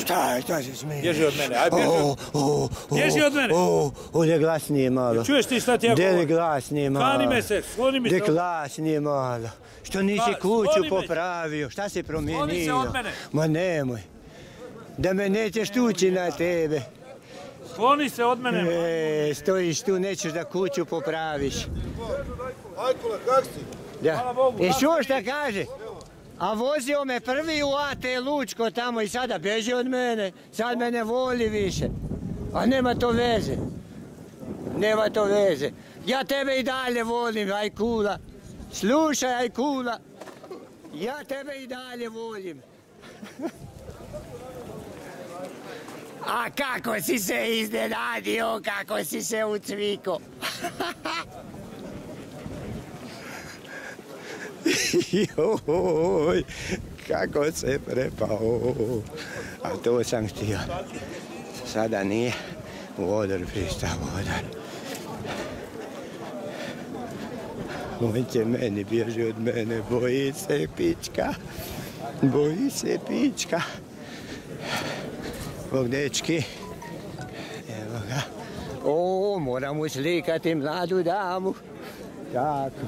Šta, šta se smije? Bježi od mene, aj bježi od... O, o, o, Bježi od mene. Ovdje glasnije malo. Čuješ ti šta ti ja Gdje govorim? glasnije malo? Kani me se, skloni mi Gdje se. od- glasnije malo? Što nisi Ka- kuću popravio? Šta se promijenilo? Skloni se od mene. Ma nemoj. Da me nećeš tući na tebe. Skloni se od mene. E, stojiš tu, nećeš da kuću popraviš. Ajkula, kak si? Da. Hvala Bogu, I lako. što šta kaže? A vozio me prvi u AT Lučko tamo i sada bježi od mene. Sad me ne voli više. A nema to veze. Nema to veze. Ja tebe i dalje volim, Ajkula. Slušaj, Ajkula. Ja tebe i dalje volim. A kako si se iznenadio, kako si se ucviko. Joj, kako se prepao. A to sam htio. Sada nije. U odor prista vodar. On će meni, bježi od mene, boji se pička. Boji se pička. Bog dečki. Evo ga. O, moram uslikati mladu damu. Tako.